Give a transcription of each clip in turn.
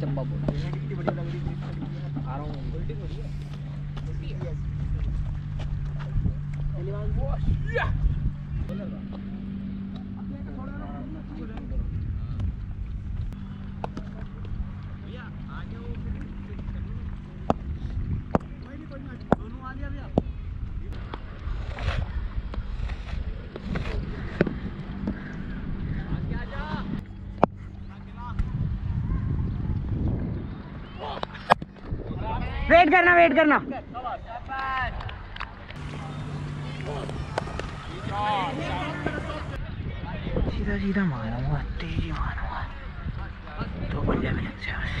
चंबा बोल आ रहा हूँ उल्टी हो रही है वेट करना वेट करना सीधा सीधा मारूँगा तेज़ी मारूँगा तो बल्ले में लग जाए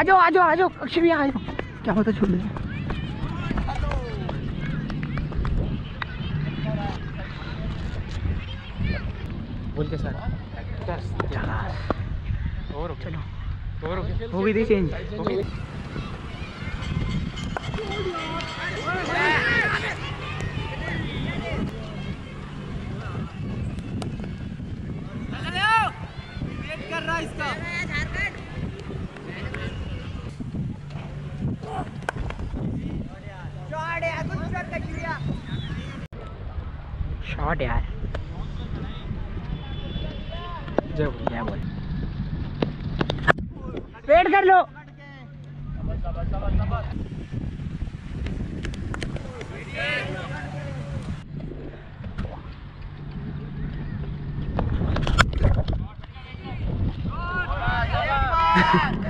आ जाओ आ जाओ आ जाओ अक्षय भैया आ जाओ क्या होता छोड़ दे। बोल के सर और चलो। और हो गई थी चेंज शॉट यार। जय बोल। वेट कर लो। शॉट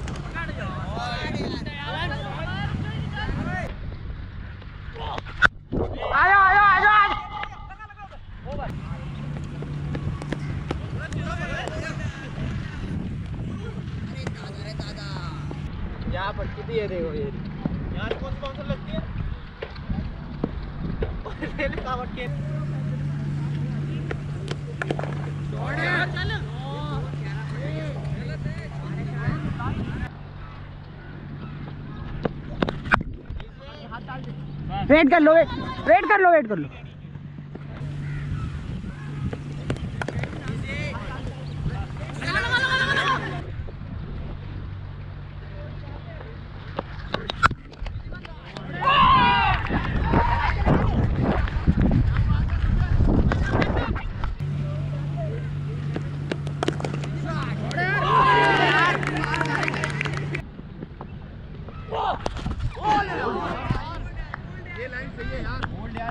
पर है देखो ये। यहाँ कौन सी बाउंसर लगती है? कावट के वेट कर लो वेट वेट कर लो वेट कर लो।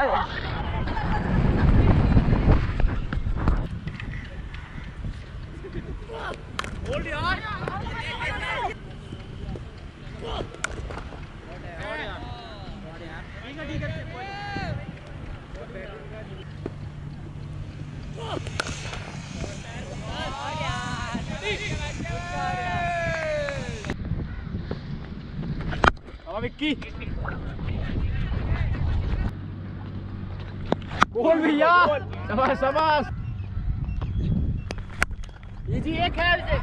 है आयो अब विक्की गोल भैया शाबाश शाबाश इजी एक है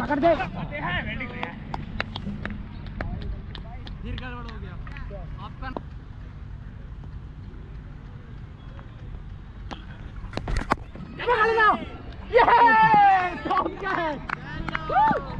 पकड़ दे पकड़ लेना ये टॉप क्या है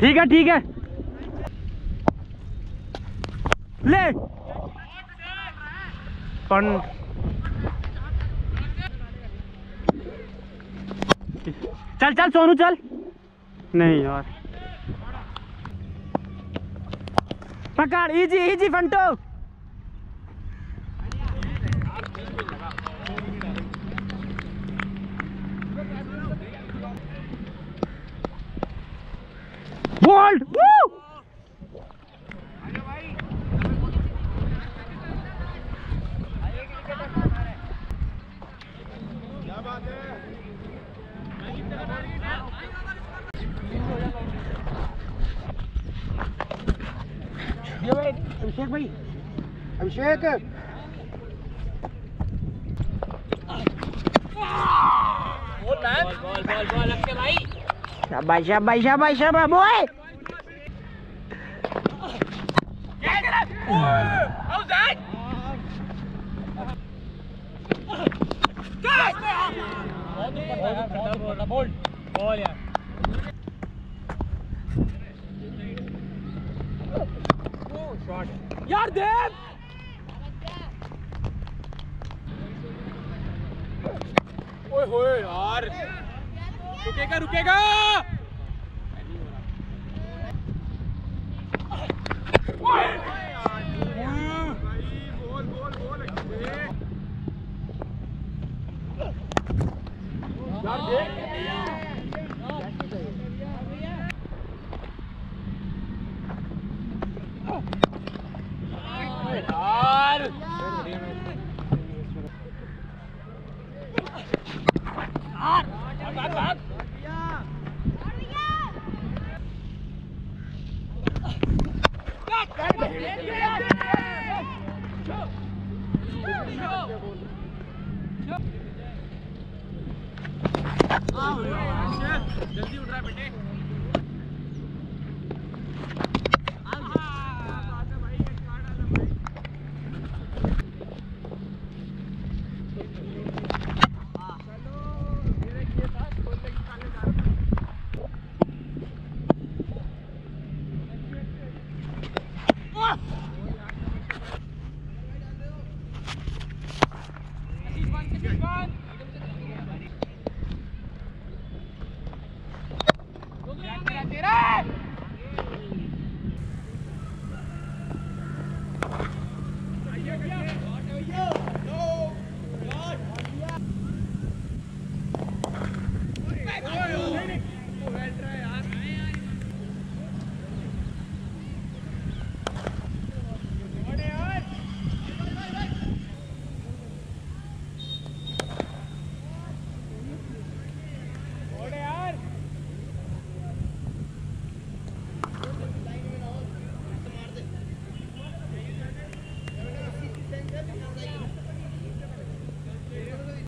ठीक है ठीक है। ले। पन चल चल, सोनू, चल। नहीं यार। पकड़ इजी इजी फंटो वू अभिषेक भाई। Abhishek. Ball ball ball ball भाई। शाबाश शाबाश शाबाश शाबाश बॉय यार देव! जल्दी उठ रहा बेटे।